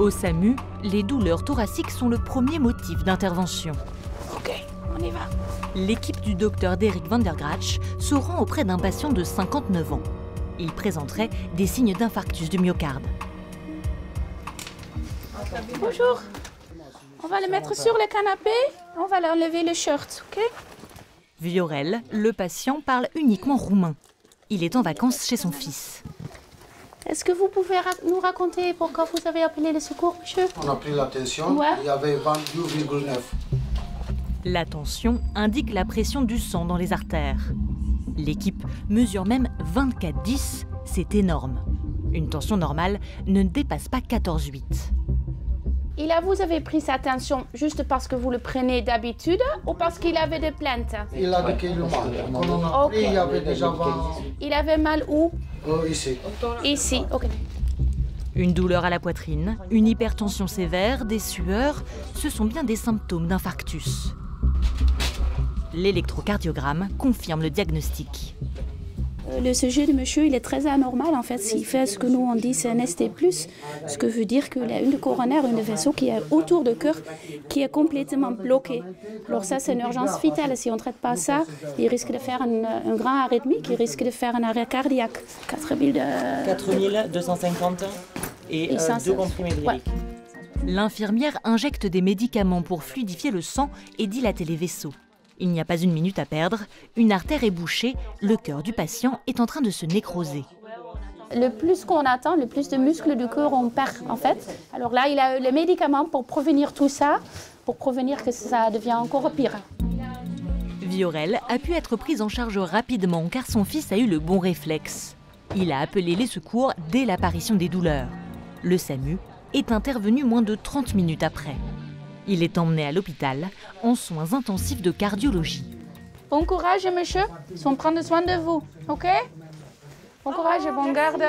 Au SAMU, les douleurs thoraciques sont le premier motif d'intervention. Ok, on y va. L'équipe du docteur Derek Vandergratch se rend auprès d'un patient de 59 ans. Il présenterait des signes d'infarctus du myocarde. Bonjour. On va le mettre sur le canapé. On va leur enlever le shirt, ok? Viorel, le patient, parle uniquement roumain. Il est en vacances chez son fils. Est-ce que vous pouvez ra- nous raconter pourquoi vous avez appelé le secours, monsieur? On a pris la tension, Ouais. il y avait 22,9. La tension indique la pression du sang dans les artères. L'équipe mesure même 24,10, c'est énorme. Une tension normale ne dépasse pas 14,8. Et là, vous avez pris sa tension juste parce que vous le prenez d'habitude ou parce qu'il avait des plaintes? Il a dit qu'il le mal. Il avait déjà 20 Il avait mal où? Euh, ici. Ici, ok. Une douleur à la poitrine, une hypertension sévère, des sueurs, ce sont bien des symptômes d'infarctus. L'électrocardiogramme confirme le diagnostic. Euh, Le sujet de monsieur, il est très anormal en fait. S'il fait ce que nous on dit, c'est un ST+, ce que veut dire qu'il a une coronaire, une vaisseau qui est autour du cœur, qui est complètement bloqué. Alors ça, c'est une urgence vitale. Si on ne traite pas ça, il risque de faire une, un grand arythmique, il risque de faire un arrêt cardiaque. 4000 de... 4250 et Et euh, ça, deux comprimés ouais. L'infirmière injecte des médicaments pour fluidifier le sang et dilater les vaisseaux. Il n'y a pas une minute à perdre, une artère est bouchée, le cœur du patient est en train de se nécroser. Le plus qu'on attend, le plus de muscles du cœur on perd en fait. Alors là, il a eu les médicaments pour prévenir tout ça, pour prévenir que ça devient encore pire. Viorel a pu être prise en charge rapidement car son fils a eu le bon réflexe. Il a appelé les secours dès l'apparition des douleurs. Le SAMU est intervenu moins de 30 minutes après. Il est emmené à l'hôpital en soins intensifs de cardiologie. Bon courage, monsieur. Ils vont prendre soin de vous, ok? Bon courage et bonne garde.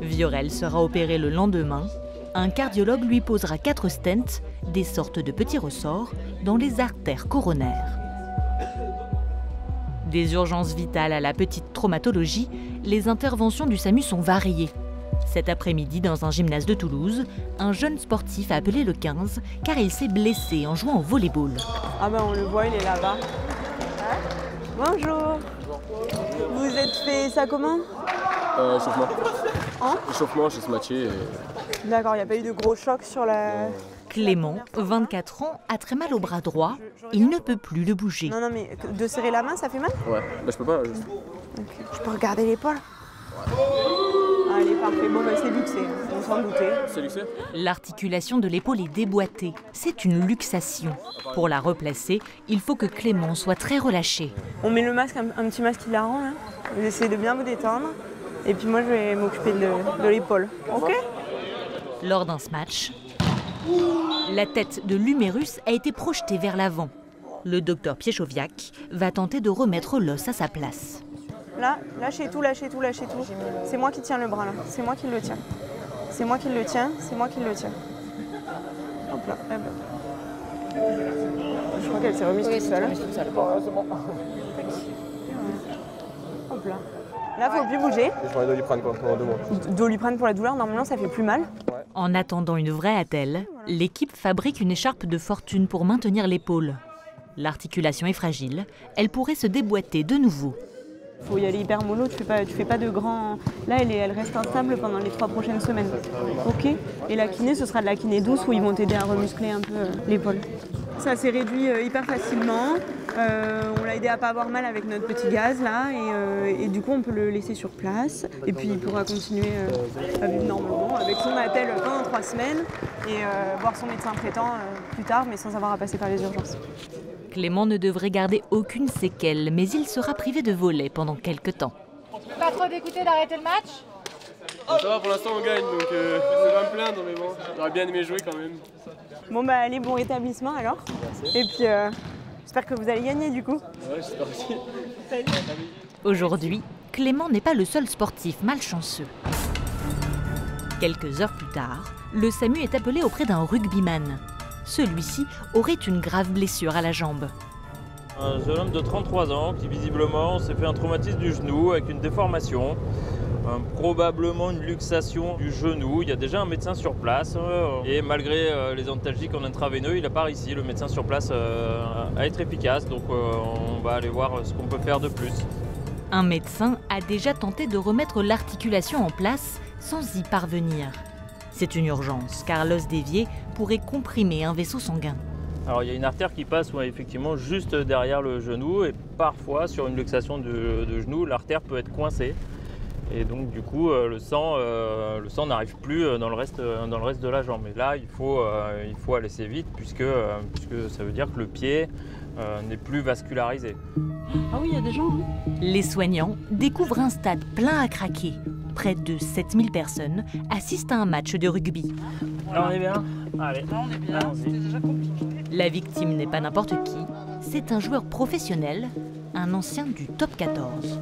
Viorel sera opéré le lendemain. Un cardiologue lui posera quatre stents, des sortes de petits ressorts, dans les artères coronaires. Des urgences vitales à la petite traumatologie, les interventions du SAMU sont variées. Cet après-midi, dans un gymnase de Toulouse, un jeune sportif a appelé le 15 car il s'est blessé en jouant au volleyball. Ah ben on le voit, il est là-bas. Bonjour. Vous êtes fait ça comment? Euh, échauffement. Hein? Échauffement chez ce matché. D'accord, il n'y a pas eu de gros choc sur la... Clément, 24 ans, a très mal au bras droit. Il ne peut plus le bouger. Non, non, mais de serrer la main, ça fait mal? Ouais. Bah je peux pas. Je peux regarder l'épaule Allez, parfait. Bon, c'est luxé, on s'en doutait. C'est luxé L'articulation de l'épaule est déboîtée. C'est une luxation. Pour la replacer, il faut que Clément soit très relâché. On met le masque, un, un petit masque hilarant, là. Vous essayez de bien vous détendre. Et puis moi, je vais m'occuper de, de l'épaule. Ok? Lors d'un match, la tête de l'humérus a été projetée vers l'avant. Le docteur Piéchoviak va tenter de remettre l'os à sa place. Là, lâchez tout, lâchez tout, lâchez tout. C'est moi qui tiens le bras, là. C'est moi qui le tiens. C'est moi qui le tiens, c'est moi qui le tiens. Hop là. hop là. Je crois qu'elle s'est remise toute seule. Hop là. Là, faut plus bouger. Je quoi pendant deux mois. Doliprane pour la douleur, normalement, ça fait plus mal. En attendant une vraie attelle, l'équipe fabrique une écharpe de fortune pour maintenir l'épaule. L'articulation est fragile, elle pourrait se déboîter de nouveau. Faut y aller hyper mollo, tu fais pas, tu fais pas de grands. Là, elle, est- elle reste instable pendant les trois prochaines semaines. Ok Et la kiné, ce sera de la kiné douce où ils vont t'aider à remuscler un peu euh, l'épaule. Ça s'est réduit euh, hyper facilement. Euh, on l'a aidé à pas avoir mal avec notre petit gaz là, et, du coup, on peut le laisser sur place. Et puis, il pourra continuer à vivre normalement avec son attelle pendant trois semaines et voir son médecin traitant plus tard, mais sans avoir à passer par les urgences. Clément ne devrait garder aucune séquelle, mais il sera privé de volet pendant quelques temps. Pas trop dégoûté d'arrêter le match Ça va pour l'instant on gagne donc euh, je vais pas me plaindre mais bon. J'aurais bien aimé jouer quand même. Bon, bah, allez, bon rétablissement alors. Et puis, euh, j'espère que vous allez gagner du coup. Ouais j'espère aussi. Aujourd'hui, Clément n'est pas le seul sportif malchanceux. Quelques heures plus tard, le SAMU est appelé auprès d'un rugbyman. Celui-ci aurait une grave blessure à la jambe. Un jeune homme de 33 ans qui visiblement s'est fait un traumatisme du genou avec une déformation. Euh, probablement une luxation du genou. Il y a déjà un médecin sur place. euh, et malgré euh, les antalgiques en intraveineux, il pas réussi, le médecin sur place, euh, à être efficace. Donc euh, on va aller voir ce qu'on peut faire de plus. Un médecin a déjà tenté de remettre l'articulation en place sans y parvenir. C'est une urgence car l'os dévié pourrait comprimer un vaisseau sanguin. Alors il y a une artère qui passe ouais, effectivement juste derrière le genou et parfois sur une luxation de, de genou, l'artère peut être coincée. Et donc du coup euh, le sang, euh, le sang n'arrive plus euh, dans le, reste, dans le reste de la jambe. Et là il faut, euh, il faut aller assez vite puisque, euh, puisque ça veut dire que le pied n'est plus vascularisé. Ah oui, il y a des gens. hein. Les soignants découvrent un stade plein à craquer. Près de 7000 personnes assistent à un match de rugby. Là on est bien Allez, allons-y. La victime n'est pas n'importe qui, c'est un joueur professionnel, un ancien du top 14.